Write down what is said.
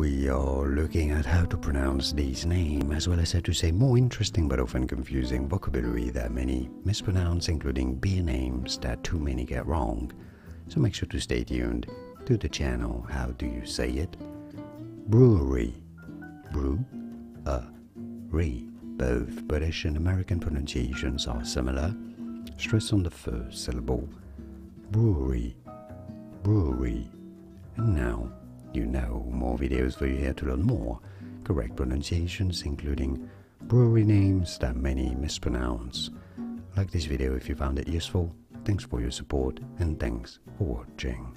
we are looking at how to pronounce these names as well as how to say more interesting but often confusing vocabulary that many mispronounce, including beer names that too many get wrong. So make sure to stay tuned to the channel. How do you say it? Brewery. Brew. A. Re. Both British and American pronunciations are similar. Stress on the first syllable. Brewery. Brewery. And now you know more videos for you here to learn more correct pronunciations, including brewery names that many mispronounce. Like this video if you found it useful. Thanks for your support and thanks for watching.